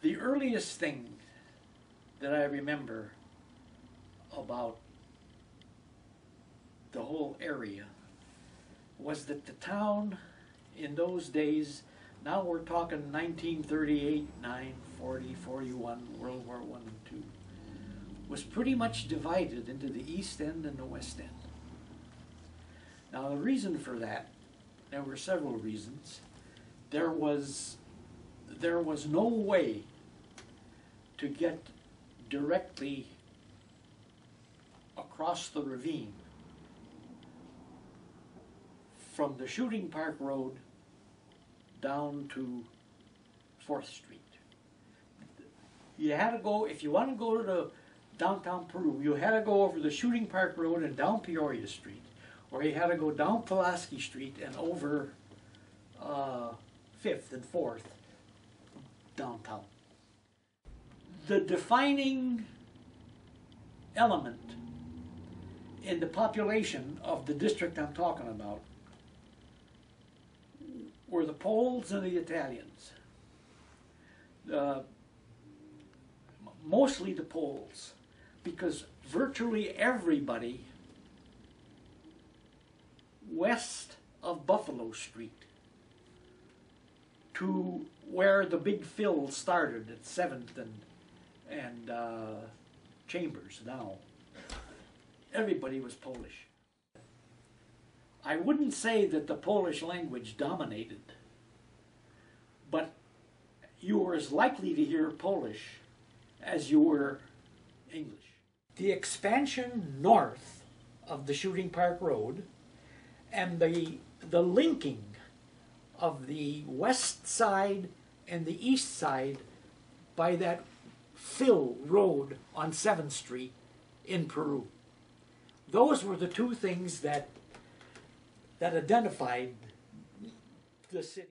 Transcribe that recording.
The earliest thing that I remember about the whole area was that the town in those days, now we're talking 1938, 9, 40, 41, World War One and Two, was pretty much divided into the East End and the West End. Now the reason for that, there were several reasons. There was there was no way to get directly across the ravine from the Shooting Park Road down to Fourth Street. You had to go, if you want to go to the downtown Peru, you had to go over the Shooting Park Road and down Peoria Street. Or you had to go down Pulaski Street and over uh, Fifth and Fourth downtown. The defining element in the population of the district I'm talking about were the Poles and the Italians. Uh, mostly the Poles, because virtually everybody west of Buffalo Street to where the big fill started at Seventh and and uh, Chambers now. Everybody was Polish. I wouldn't say that the Polish language dominated, but you were as likely to hear Polish as you were English. The expansion north of the Shooting Park Road and the, the linking of the west side and the east side by that fill road on 7th Street in Peru. Those were the two things that that identified the city.